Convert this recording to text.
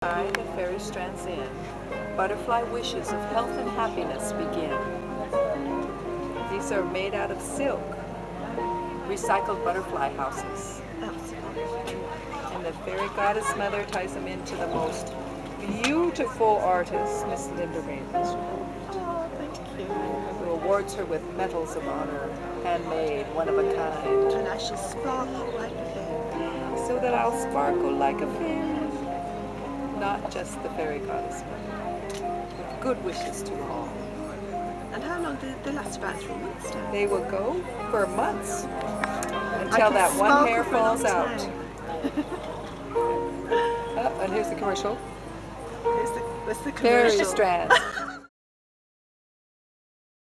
By the Fhairy Strands Inn, butterfly wishes of health and happiness begin. These are made out of silk, recycled butterfly houses. And the fairy goddess mother ties them into the most beautiful artist, Miss Linda Raymond. Thank you. Who awards her with medals of honor, handmade, one of a kind. And I shall sparkle like a fairy. So that I'll sparkle like a fairy. Not just the fairy goddess. With good wishes to all. And how long did they last? About three months now. They will go for months until that one hair for a long falls out. Oh, and here's the commercial. Here's the, the Fairy commercial? strands.